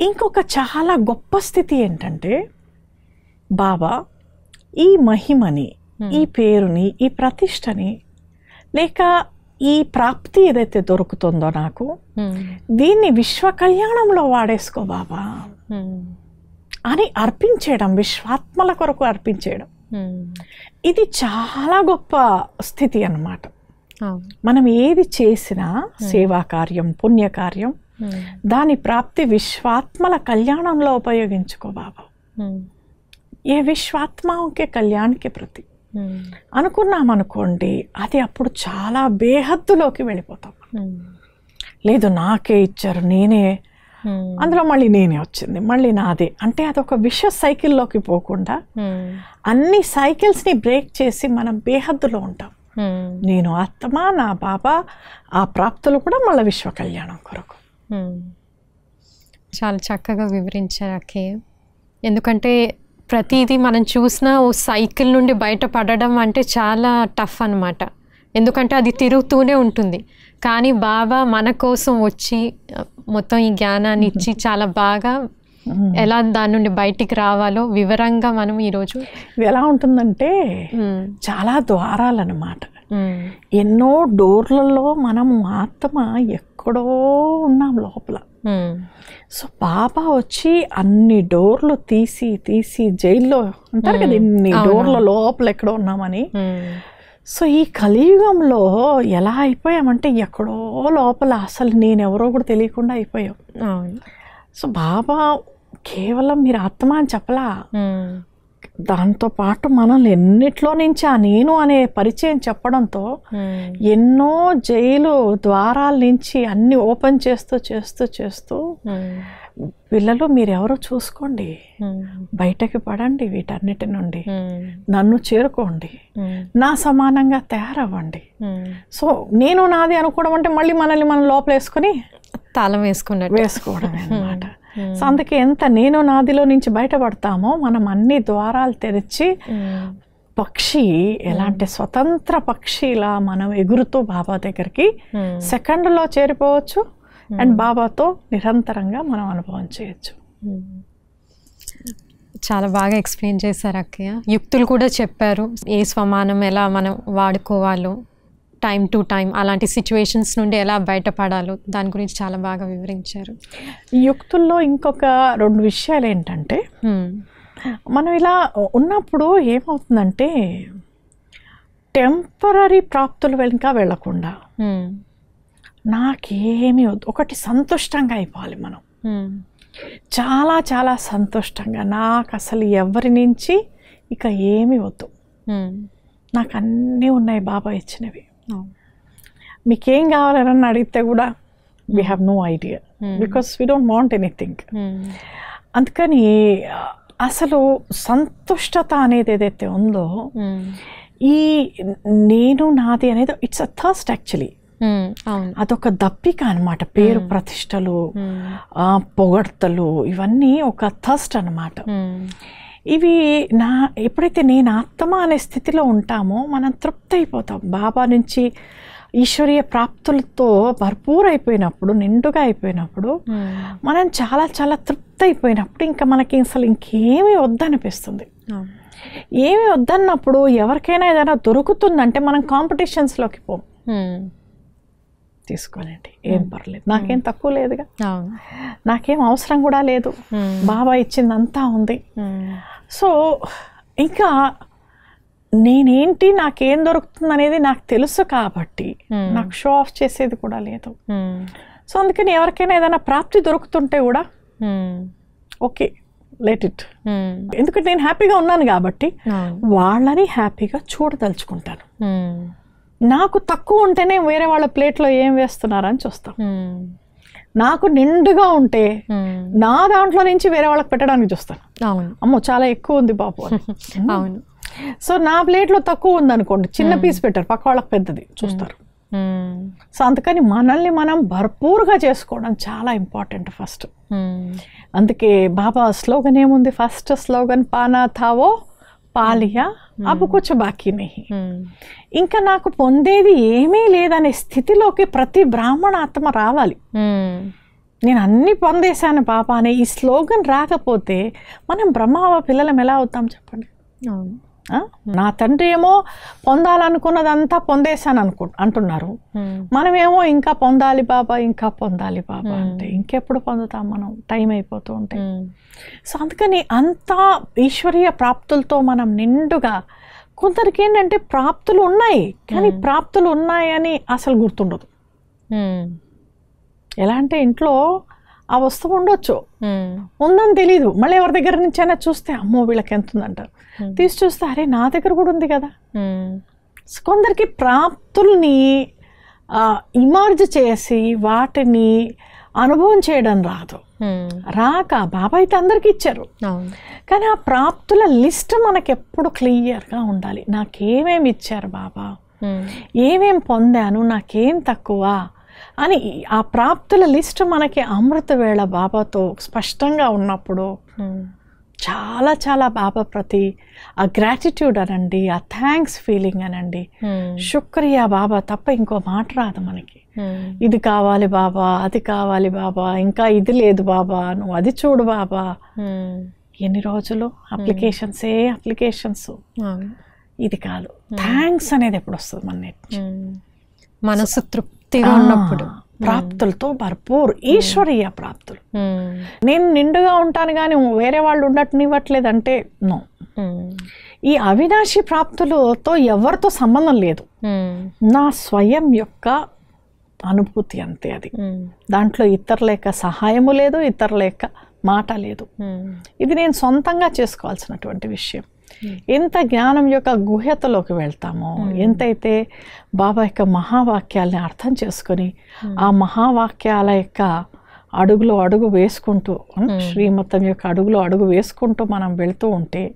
ఇంకొక చాలా గొప్ప స్థితి ఏంటంటే బాబా ఈ మహిమని ఈ పేరుని ఈ ప్రతిష్టని లేక ఈ ప్రాప్తి ఏదైతే దొరుకుతుందో నాకు దీన్ని విశ్వ కళ్యాణంలో వాడేసుకో బాబా. అని అర్పించేయడం విశ్వాత్మల కొరకు అర్పించేయడం. ఇది చాలా గొప్ప స్థితి అన్నమాట. మనం ఏది చేసినా సేవా కార్యం పుణ్యకార్యం దాని ప్రాప్తి విశ్వాత్మల కళ్యాణంలో ఉపయోగించుకో బాబా. ఏ విశ్వాత్మాకే కళ్యాణ్కి ప్రతి. అనుకున్నాం అనుకోండి అది అప్పుడు చాలా బేహద్దులోకి వెళ్ళిపోతాం. లేదు నాకే ఇచ్చారు నేనే. అందులో మళ్ళీ నేనే వచ్చింది మళ్ళీ నాదే. అంటే అదొక విష సైకిల్లోకి పోకుండా అన్ని సైకిల్స్ని బ్రేక్ చేసి మనం బేహద్దులో ఉంటాం. నేను ఆత్మ నా బాబా ఆ ప్రాప్తులు కూడా మళ్ళీ విశ్వ కళ్యాణం కొరకు. ఉమ్. చాలా చక్కగా వివరించారు అక్కయ్య ఎందుకంటే ప్రతిదీ మనం చూసిన ఓ సైకిల్ నుండి బయటపడడం అంటే చాలా టఫ్ అన్నమాట. ఎందుకంటే అది తిరుగుతూనే ఉంటుంది. కానీ బాబా మన కోసం వచ్చి మొత్తం ఈ జ్ఞానాన్ని ఇచ్చి చాలా బాగా ఎలా దాని నుండి బయటికి రావాలో వివరంగా మనం ఈరోజు ఎలా ఉంటుందంటే చాలా ద్వారాలన్నమాట. ఎన్నో డోర్లలో మనము ఆత్మ ఎక్కడో ఉన్నాం లోపల. సో బాబా వచ్చి అన్ని డోర్లు తీసి తీసి జైల్లో అంటారు కదా ఇన్ని డోర్ల లోపల ఎక్కడో ఉన్నామని. సో ఈ కలియుగంలో ఎలా అయిపోయామంటే ఎక్కడో లోపల అసలు నేనెవరో కూడా తెలియకుండా అయిపోయాం. సో బాబా కేవలం మీరు ఆత్మ అని చెప్పలా? దాంతో పాటు మనల్ని ఎన్నిట్లో నుంచి ఆ నేను అనే పరిచయం చెప్పడంతో ఎన్నో జైలు ద్వారాల నుంచి అన్ని ఓపెన్ చేస్తూ చేస్తూ చేస్తూ పిల్లలు మీరెవరో చూసుకోండి. బయటకి పడండి వీటన్నిటి నుండి. నన్ను చేరుకోండి. నా సమానంగా తయారవ్వండి. సో నేను నాది అనుకోవడం అంటే మళ్ళీ మనల్ని మనం లోపల వేసుకొని తాళం వేసుకున్నట్టు. వేసుకోవడమే అనమాట సో అందుకే ఎంత నేను నాదిలో నుంచి బయటపడతామో మనం అన్ని ద్వారాలు తెరిచి ఉమ్, పక్షి ఎలాంటి స్వతంత్ర పక్షిలా మనం ఎగురుతూ బాబా దగ్గరికి సెకండ్లో చేరిపోవచ్చు అండ్ బాబాతో నిరంతరంగా మనం అనుభవం చేయొచ్చు. చాలా బాగా ఎక్స్ప్లెయిన్ చేశారు అక్కయ్య. యుక్తులు కూడా చెప్పారు ఏ స్వమానం ఎలా మనం వాడుకోవాలో. టైం టు టైం అలాంటి సిచ్యువేషన్స్ నుండి ఎలా బయటపడాలో దాని గురించి చాలా బాగా వివరించారు. ఈ యుక్తుల్లో ఇంకొక రెండు విషయాలు ఏంటంటే మనం ఇలా ఉన్నప్పుడు ఏమవుతుందంటే టెంపరీ ప్రాప్తులు వెనుక వెళ్ళకుండా నాకేమీ వద్దు. ఒకటి సంతుష్టంగా అయిపోవాలి మనం. చాలా చాలా సంతుష్టంగా నాకు అసలు ఎవరి నుంచి ఇక ఏమీ వద్దు. నాకు అన్నీ ఉన్నాయి బాబా ఇచ్చినవి. మీకేం కావాలని అడిగితే కూడా we have no idea because we don't want anything అందుకని అసలు సంతుష్టత అనేది ఏదైతే ఉందో ఉమ్, ఈ నేను నాది అనేది ఇట్స్ అ థర్స్ట్ యాక్చువల్లీ అదొక దప్పిక అనమాట పేరు ప్రతిష్టలు ఉమ్, ఆ, పొగడ్తలు ఇవన్నీ ఒక థర్స్ట్ అన్నమాట. ఉమ్, ఇవి నా ఎప్పుడైతే నేను ఆత్మ అనే స్థితిలో ఉంటామో మనం తృప్తి అయిపోతాం బాబా నుంచి ఈశ్వరీయ ప్రాప్తులతో భర్పూర్ అయిపోయినప్పుడు నిండుగా అయిపోయినప్పుడు ఉమ్, మనం చాలా చాలా తృప్తి అయిపోయినప్పుడు ఇంకా మనకి అసలు ఇంకేమీ వద్దనిపిస్తుంది. ఏమి వద్దన్నప్పుడు ఎవరికైనా ఏదైనా దొరుకుతుందంటే మనం కాంపిటీషన్స్లోకి పోం. ఉమ్, తీసుకోలేండి ఏం పర్లేదు. నాకేం తక్కువ లేదుగా. నాకేం అవసరం కూడా లేదు. బాబా ఇచ్చిందంతా ఉంది. సో ఇంకా నేనేంటి నాకేం దొరుకుతుంది అనేది నాకు తెలుసు కాబట్టి. నాకు షో ఆఫ్ చేసేది కూడా లేదు. సో అందుకని ఎవరికైనా ఏదైనా ప్రాప్తి దొరుకుతుంటే కూడా ఓకే లెట్ ఇట్ ఎందుకంటే నేను హ్యాపీగా ఉన్నాను కాబట్టి వాళ్ళని హ్యాపీగా చూడదలుచుకుంటాను. నాకు తక్కువ ఉంటేనే వేరే వాళ్ళ ప్లేట్లో ఏం వేస్తున్నారని చూస్తాం. నాకు నిండుగా ఉంటే నా దాంట్లో నుంచి వేరే వాళ్ళకి పెట్టడానికి చూస్తాను. అమ్మో చాలా ఎక్కువ ఉంది బాబు. అవును. సో నా ప్లేట్లో తక్కువ ఉందనుకోండి చిన్న పీస్ పెట్టారు పక్క వాళ్ళకి పెద్దది చూస్తారు. సో అందుకని మనల్ని మనం భర్పూర్గా చేసుకోవడం చాలా ఇంపార్టెంట్ ఫస్ట్. అందుకే బాబా స్లోగన్ ఏముంది? ఫస్ట్ స్లోగన్ పానా థావో పాలియా అబ్బు కుచ్ బాకీ నెహి మ్మ్. ఇంకా నాకు పొందేది ఏమీ లేదనే స్థితిలోకి ప్రతి బ్రాహ్మణ ఆత్మ రావాలి మ్మ్. నేను అన్ని పొందేశాను బాబా అనే ఈ స్లోగన్ రాకపోతే మనం బ్రహ్మావ పిల్లలం ఎలా అవుతాం చెప్పండి అవును? నా తండ్రి ఏమో పొందాలనుకున్నదంతా పొందేశాను అనుకు అంటున్నారు. మ్మ్. మనమేమో ఇంకా పొందాలి బాబా ఇంకా పొందాలి బాబా అంటే ఇంకెప్పుడు పొందుతాం మనం? టైం అయిపోతూ ఉంటే. సో అందుకని అంతా ఈశ్వరీయ ప్రాప్తులతో మనం నిండుగా కొందరికి ఏంటంటే ప్రాప్తులు ఉన్నాయి కానీ ప్రాప్తులు ఉన్నాయని అసలు గుర్తుండదు. ఎలా అంటే ఇంట్లో ఆ వస్తువు ఉండొచ్చు. ఉందని తెలీదు. మళ్ళీ ఎవరి దగ్గర నుంచైనా చూస్తే అమ్మో వీళ్ళకి ఎంత ఉందంటారు తీసి చూస్తే అరే నా దగ్గర కూడా ఉంది కదా. సో కొందరికి ప్రాప్తుల్ని ఇమర్జ్ చేసి వాటిని అనుభవం చేయడం రాదు. మ్మ్. రాక బాబా అయితే అందరికీ ఇచ్చారు. కానీ ఆ ప్రాప్తుల లిస్ట్ మనకి ఎప్పుడు క్లియర్గా ఉండాలి. నాకేమేమి ఇచ్చారు బాబా. ఏమేం పొందాను? నాకేం తక్కువ? అని ఆ ప్రాప్తుల లిస్ట్ మనకి అమృత వేళ బాబాతో స్పష్టంగా ఉన్నప్పుడు. చాలా చాలా బాబా ప్రతి ఆ గ్రాటిట్యూడ్ అనండి ఆ థ్యాంక్స్ ఫీలింగ్ అనండి. మ్మ్. శుక్రియా బాబా తప్ప ఇంకో మాట రాదు మనకి. మ్మ్. ఇది కావాలి బాబా అది కావాలి బాబా ఇంకా ఇది లేదు బాబా నువ్వు అది చూడు బాబా. మ్మ్. ఎన్ని రోజులు? అప్లికేషన్స్ ఏ అప్లికేషన్స్ ఇది కాదు. థ్యాంక్స్ అనేది ఎప్పుడు వస్తుంది మన. మనసు తృప్తిగా ఉన్నప్పుడు. ప్రాప్తులతో భర్పూర్ ఈశ్వరీయ ప్రాప్తులు మ్మ్. నేను నిండుగా ఉంటాను కానీ వేరే వాళ్ళు ఉండటనివ్వట్లేదంటే నో. ఈ అవినాశి ప్రాప్తులతో ఎవరితో సంబంధం లేదు. నా స్వయం యొక్క అనుభూతి అంతే అది. దాంట్లో ఇతరుల యొక్క సహాయము లేదు ఇతరుల యొక్క మాట లేదు. ఇది నేను సొంతంగా చేసుకోవాల్సినటువంటి విషయం ఎంత జ్ఞానం యొక్క గుహ్యతలోకి వెళ్తామో ఎంతైతే బాబా యొక్క మహావాక్యాల్ని అర్థం చేసుకొని ఆ మహావాక్యాల యొక్క అడుగులో అడుగు వేసుకుంటూ శ్రీమతం యొక్క అడుగులో అడుగు వేసుకుంటూ మనం వెళ్తూ ఉంటే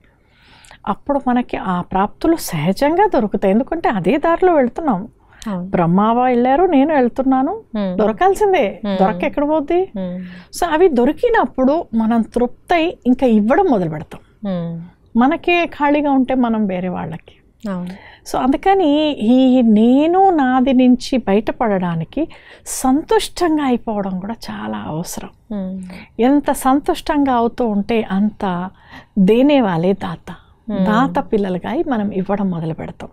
అప్పుడు మనకి ఆ ప్రాప్తులు సహజంగా దొరుకుతాయి. ఎందుకంటే అదే దారిలో వెళ్తున్నాం. బ్రహ్మావా వెళ్ళారు నేను వెళ్తున్నాను. దొరకాల్సిందే. దొరక ఎక్కడ పోద్ది. సో అవి దొరికినప్పుడు మనం తృప్తయి ఇంకా ఇవ్వడం మొదలు పెడతాం. మనకే ఖాళీగా ఉంటే మనం వేరే వాళ్ళకి. సో అందుకని ఈ నేను నాది నుంచి బయటపడడానికి సంతుష్టంగా అయిపోవడం కూడా చాలా అవసరం. ఎంత సంతుష్టంగా అవుతూ ఉంటే అంత దేనేవాలే దాత దాత పిల్లలుగా మనం ఇవ్వడం మొదలు పెడతాం.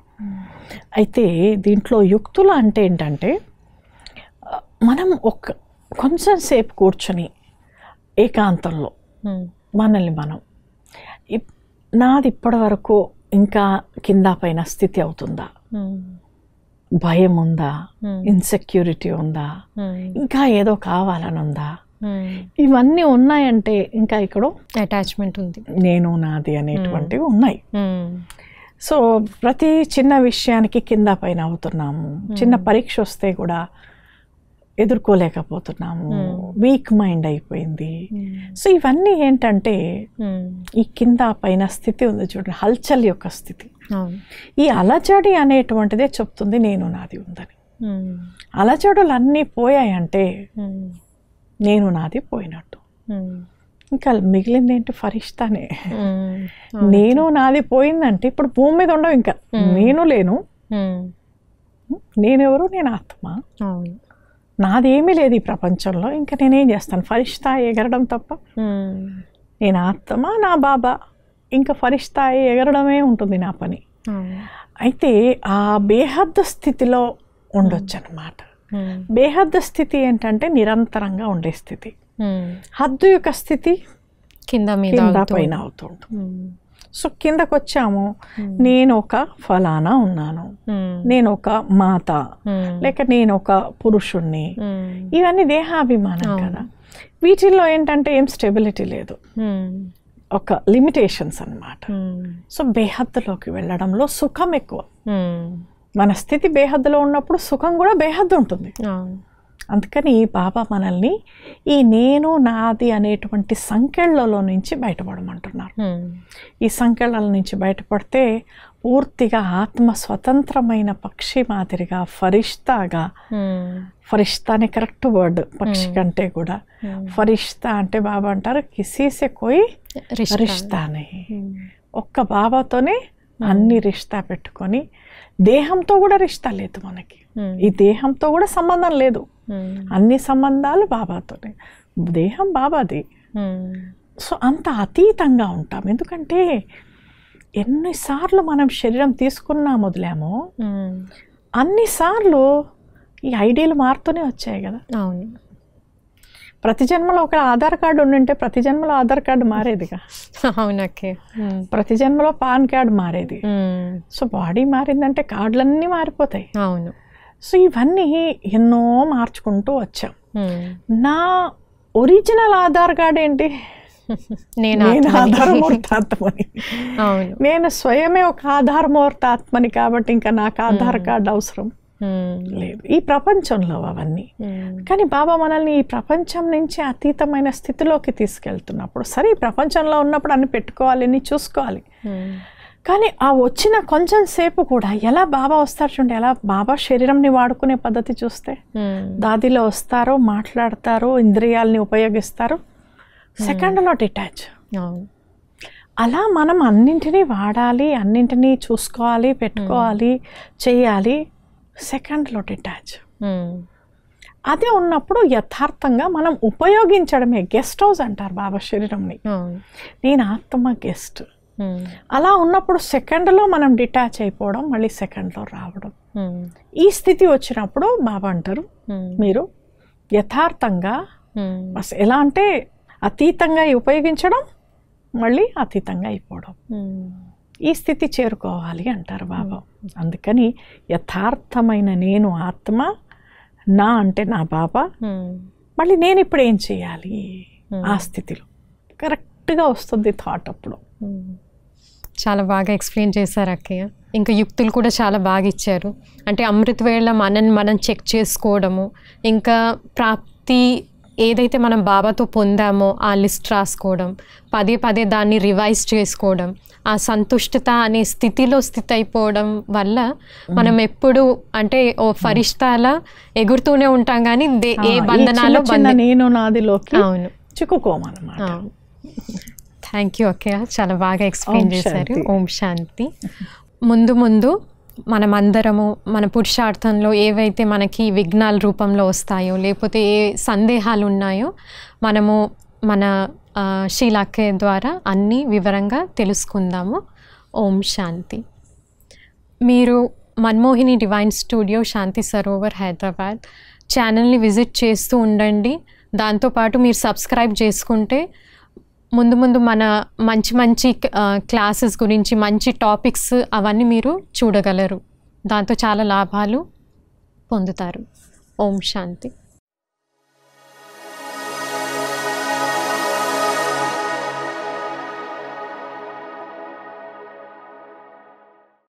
అయితే దీంట్లో యుక్తులు అంటే ఏంటంటే మనం ఒక కొంచెం సేపు కూర్చొని ఏకాంతంలో. మనల్ని మనం నాది ఇప్పటి వరకు ఇంకా కింద పైన స్థితి అవుతుందా. భయం ఉందా. ఇన్సెక్యూరిటీ ఉందా. ఇంకా ఏదో కావాలని ఉందా. ఇవన్నీ ఉన్నాయంటే ఇంకా ఇక్కడ అటాచ్మెంట్ ఉంది నేను నాది అనేటువంటివి ఉన్నాయి. సో ప్రతి చిన్న విషయానికి కింద పైన అవుతున్నాము చిన్న పరీక్ష వస్తే కూడా ఎదుర్కోలేకపోతున్నాము. వీక్ మైండ్ అయిపోయింది. సో ఇవన్నీ ఏంటంటే మ్మ్. ఈ కింద పైన స్థితి ఉంది చూడండి హల్చల్ యొక్క స్థితి. ఈ అలజడి అనేటువంటిదే చెప్తుంది నేను నాది ఉందని. అలజడులు అన్నీ పోయాయంటే. నేను నాది పోయినట్టు. ఇంకా మిగిలింది ఏంటి? ఫరిష్తానే. నేను నాది పోయిందంటే ఇప్పుడు భూమి మీద ఉండవు ఇంకా. నేను లేను. నేనెవరు? నేను ఆత్మ. నాదేమీ లేదు ఈ ప్రపంచంలో. ఇంకా నేనేం చేస్తాను? ఫరిష్తా ఎగరడం తప్ప. మ్మ్. నేను ఆత్మ నా బాబా? ఇంకా ఫరిష్తా ఎగరడమే ఉంటుంది నా పని. అవును అయితే ఆ బేహద్దు స్థితిలో ఉండొచ్చు అనమాట మ్మ్. బేహద్దు స్థితి ఏంటంటే నిరంతరంగా ఉండే స్థితి. హద్దు యొక్క స్థితి కింద మీద పైన అవుతూ ఉంటుంది. సో కిందకు వచ్చాము నేను ఒక ఫలానా ఉన్నాను. నేను ఒక మాత. లేక నేను ఒక పురుషుణ్ణి. ఇవన్నీ దేహాభిమానం కదా వీటిల్లో ఏంటంటే ఏం స్టెబిలిటీ లేదు. ఒక లిమిటేషన్స్ అన్నమాట మ్మ్. సో బేహద్దులోకి వెళ్ళడంలో సుఖం ఎక్కువ. మన స్థితి బేహద్దులో ఉన్నప్పుడు సుఖం కూడా బేహద్దు ఉంటుంది అందుకని బాబా మనల్ని ఈ నేను నాది అనేటువంటి సంకెళ్ళలో నుంచి బయటపడమంటున్నారు. ఈ సంకెళ్ళల నుంచి బయటపడితే పూర్తిగా ఆత్మ స్వతంత్రమైన పక్షి మాదిరిగా ఫరిష్తాగా ఫరిష్తా అనే కరెక్ట్ వర్డ్ పక్షి కంటే కూడా. ఫరిష్తా అంటే బాబా అంటారు కిసీసే కోయి ఉమ్, ఒక్క బాబాతోనే అన్ని రిష్తా పెట్టుకొని దేహంతో కూడా రిష్తా లేదు మనకి. ఈ దేహంతో కూడా సంబంధం లేదు. అన్ని సంబంధాలు బాబాతోనే. దేహం బాబాది. ఉమ్, సో అంత అతీతంగా ఉంటాం. ఎందుకంటే ఎన్నిసార్లు మనం శరీరం తీసుకున్నా మొదలామో ఉమ్, అన్నిసార్లు ఈ ఐడియాలు మారుతూనే వచ్చాయి కదా. అవును. ప్రతి జన్మలో ఒక ఆధార్ కార్డు ఉండింటే ప్రతి జన్మలో ఆధార్ కార్డు మారేదిగా. అవునకే ప్రతి జన్మలో పాన్ కార్డు మారేది. సో బాడీ మారిందంటే కార్డులన్నీ మారిపోతాయి. అవును. సో ఇవన్నీ ఎన్నో మార్చుకుంటూ వచ్చాం. నా ఒరిజినల్ ఆధార్ కార్డు ఏంటి? నేను. ఆధారమూర్తాత్మని. నేను స్వయమే ఒక ఆధారమూర్తాత్మని కాబట్టి ఇంకా నాకు ఆధార్ కార్డు అవసరం లేదు. ఈ ప్రపంచంలో అవన్నీ. కానీ బాబా మనల్ని ఈ ప్రపంచం నుంచి అతీతమైన స్థితిలోకి తీసుకెళ్తున్నప్పుడు సరే ఈ ప్రపంచంలో ఉన్నప్పుడు అన్ని పెట్టుకోవాలి అన్ని చూసుకోవాలి. కానీ ఆ వచ్చిన కొంచెం సేపు కూడా ఎలా బాబా వస్తారు చూడండి ఎలా బాబా శరీరంని వాడుకునే పద్ధతి చూస్తే. ఉమ్, దాదిలో వస్తారో మాట్లాడతారో ఇంద్రియాలని ఉపయోగిస్తారు సెకండ్లో డిటాచ్ అవును. అలా మనం అన్నింటినీ వాడాలి అన్నింటినీ చూసుకోవాలి పెట్టుకోవాలి చేయాలి సెకండ్లో డిటాచ్ అదే ఉన్నప్పుడు యథార్థంగా మనం ఉపయోగించడమే గెస్ట్ హౌస్ అంటారు బాబా శరీరంని. నేను ఆత్మ గెస్ట్ అలా ఉన్నప్పుడు సెకండ్లో మనం డిటాచ్ అయిపోవడం మళ్ళీ సెకండ్లో రావడం. ఉమ్, ఈ స్థితి వచ్చినప్పుడు బాబా అంటారు ఉమ్, మీరు యథార్థంగా ఎలా అంటే అతీతంగా ఉపయోగించడం మళ్ళీ అతీతంగా అయిపోవడం. ఈ స్థితి చేరుకోవాలి అంటారు బాబా. అందుకని యథార్థమైన నేను ఆత్మ నా అంటే నా బాబా. మళ్ళీ నేను ఇప్పుడు ఏం చేయాలి? Hmm. ఆ స్థితిలో. కరెక్ట్గా వస్తుంది థాట్ అప్పుడు. చాలా బాగా ఎక్స్ప్లెయిన్ చేశారు అక్కయ్య. ఇంకా యుక్తులు కూడా చాలా బాగా ఇచ్చారు. అంటే అమృత వేళ మనని మనం చెక్ చేసుకోవడము ఇంకా ప్రాప్తి ఏదైతే మనం బాబాతో పొందామో ఆ లిస్ట్ రాసుకోవడం పదే పదే దాన్ని రివైజ్ చేసుకోవడం ఆ సంతుష్టత అనే స్థితిలో స్థితి అయిపోవడం వల్ల మనం ఎప్పుడు అంటే ఓ ఫరిష్టాల ఎగురుతూనే ఉంటాం కానీ ఏ బంధనాలు నేను నాదిలోకి అవును. చిక్కుకోమన్నమాట. థ్యాంక్ యూ ఓకే చాలా బాగా ఎక్స్ప్లెయిన్ చేశారు. ఓం శాంతి. ముందు ముందు మనమందరము మన పురుషార్థంలో ఏవైతే మనకి విఘ్నాల రూపంలో వస్తాయో లేకపోతే ఏ సందేహాలు ఉన్నాయో మనము మన ఆ, శీలాకే ద్వారా అన్నీ వివరంగా తెలుసుకుందాము. ఓం శాంతి. మీరు మన్మోహిని డివైన్ స్టూడియో శాంతి సరోవర్ హైదరాబాద్ ఛానల్ని విజిట్ చేస్తూ ఉండండి. దాంతోపాటు మీరు సబ్స్క్రైబ్ చేసుకుంటే ముందు ముందు మన మంచి మంచి క్లాసెస్ గురించి మంచి టాపిక్స్ అవన్నీ మీరు చూడగలరు. దాంతో చాలా లాభాలు పొందుతారు. ఓం శాంతి.